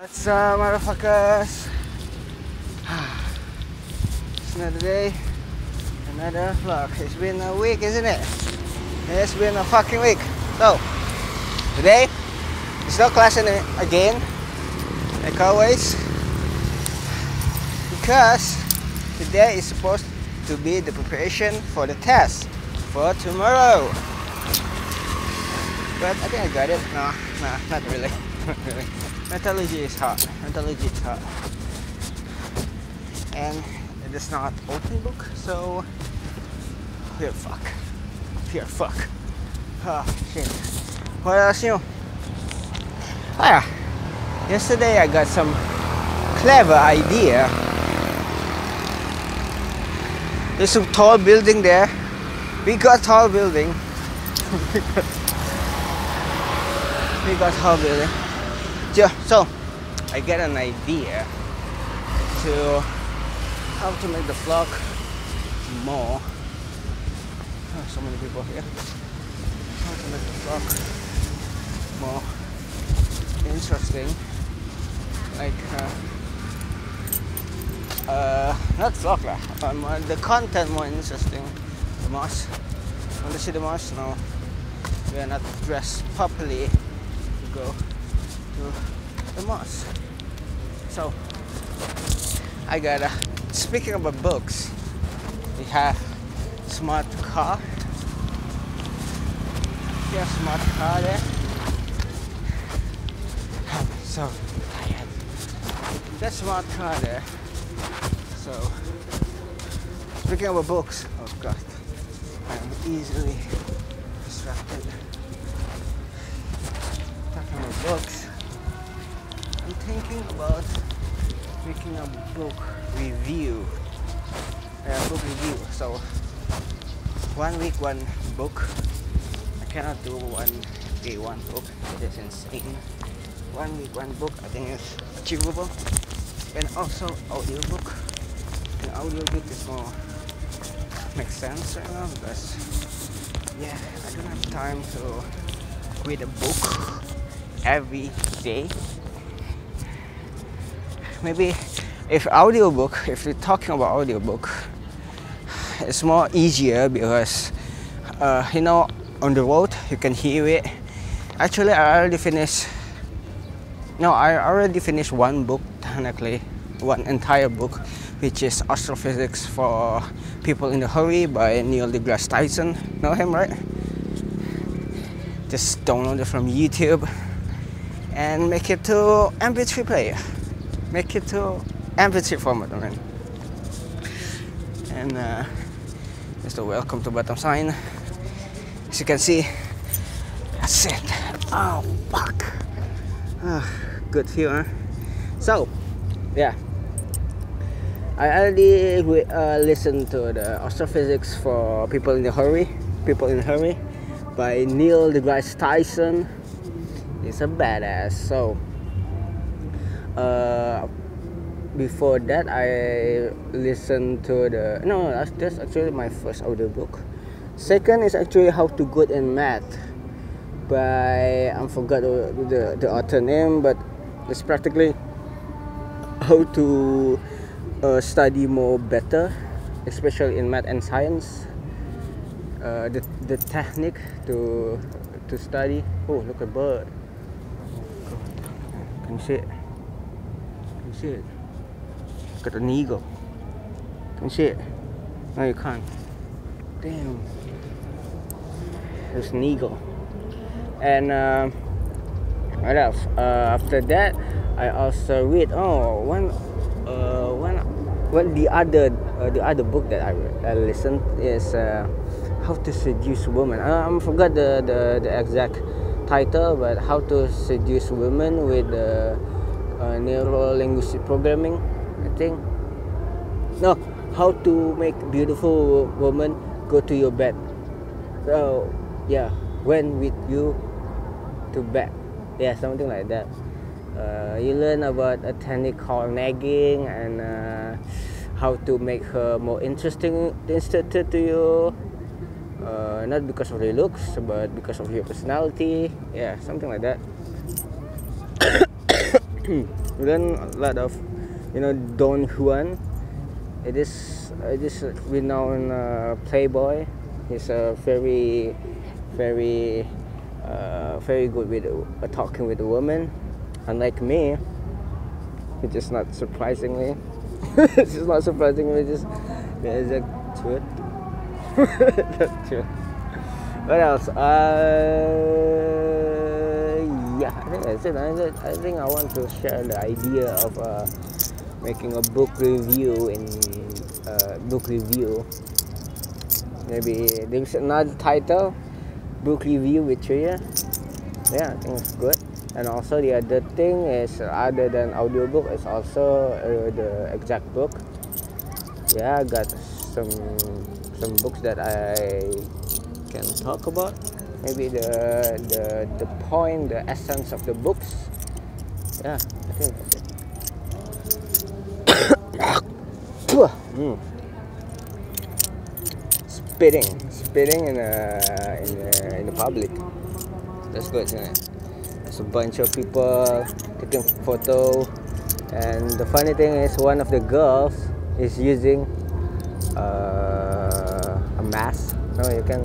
What's up, uh, motherfuckers? It's another day, another vlog. It's been a week, isn't it? It's been a fucking week. So, today, it's no class again, like always, because today is supposed to be the preparation for the test for tomorrow. But I think I got it. No, no, not really. Metallurgy is hot. Metallurgy is hot. And it is not open book, so here fuck. Here fuck. Oh shit. What else new? Oh yeah. Yesterday I got some clever idea. There's a tall building there. We got tall building. we got tall building. So, I get an idea to how to make the vlog more. Oh, so many people here. How to make the vlog more interesting. Like, uh, uh, not vlog lah. Uh, the content more interesting. The mosque. Want to see the mosque? No. We are not dressed properly to go the mosque. So I got a speaking about books, we have smart car. Yeah, smart car there. I'm so tired. That smart car there. So speaking about books, oh god, I am easily distracted. Talking about books. I'm thinking about making a book review. A book review. So one week one book. I cannot do one day one book. That's insane. One week one book I think is achievable. And also audiobook. An audiobook is more makes sense right now because yeah, I don't have time to read a book every day maybe if audiobook if you're talking about audiobook it's more easier because uh, you know on the road you can hear it. Actually i already finished no i already finished one book technically one entire book which is astrophysics for people in a hurry by neil degrasse tyson. Know him right? Just download it from youtube and make it to mp3 player make it to MP3 format, mean. And uh, a welcome to bottom sign. As you can see, that's it. Oh, fuck. Ah, good view, huh? So, yeah. I already uh, listened to the astrophysics for people in a hurry, people in a hurry, by Neil deGrasse Tyson. He's a badass. So, uh, before that I listened to the no that's, actually my first audiobook. Second is actually how to good in math by I forgot the, the, the author name but it's practically how to uh, study more better especially in math and science. Uh, the, the technique to to study. Oh look at bird. Can you see it it Got an eagle. Can you see it? No, you can't. Damn. There's an eagle. And uh, what else? Uh, after that, I also read. Oh, one, uh, the other, uh, the other book that I, I listened is uh, How to Seduce Women. Uh, I forgot the, the the exact title, but How to Seduce Women with uh, uh, neuro linguistic programming. I think. No, how to make beautiful woman go to your bed. So yeah, when with you to bed. Yeah, something like that. Uh, you learn about a technique called negging and uh, how to make her more interesting interested to you. Uh, not because of your looks, but because of your personality. Yeah, something like that. Learn a lot of you know Don Juan. It is it is renowned uh, playboy. He's a very very uh, very good with uh, talking with a woman. Unlike me, it's just not surprisingly. it's just not surprisingly just there's a truth. That's true. What else? Uh, I think that's it. I, I think I want to share the idea of uh, making a book review in uh, book review. Maybe there's another title, book review with Tria. Yeah, I think it's good. And also the other thing is other than audiobook is also uh, the exact book. Yeah, I got some some books that I can talk about. Maybe the the the point, the essence of the books. Yeah, I think that's it. mm. Spitting, spitting in a, in a, in the public. That's good, isn't it? There's a bunch of people taking photo, and the funny thing is, one of the girls is using uh, a mask. No, you can,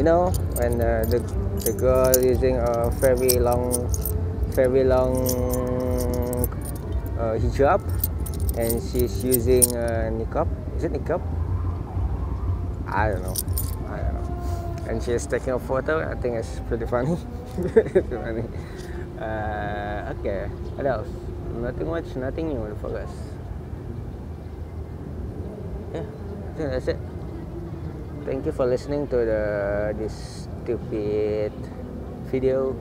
you know, when uh, the the girl using a very long, very long uh, hijab, and she's using a niqab. Is it niqab? I don't know. I don't know. And she's taking a photo. I think it's pretty funny. pretty funny. Uh, okay. What else? Nothing much. Nothing new for us. Yeah. I think that's it. Thank you for listening to the this stupid video.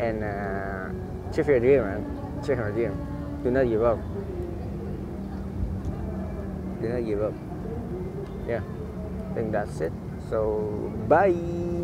And uh, check your dream, man. Check your dream. Do not give up. Do not give up. Yeah. I think that's it. So, bye.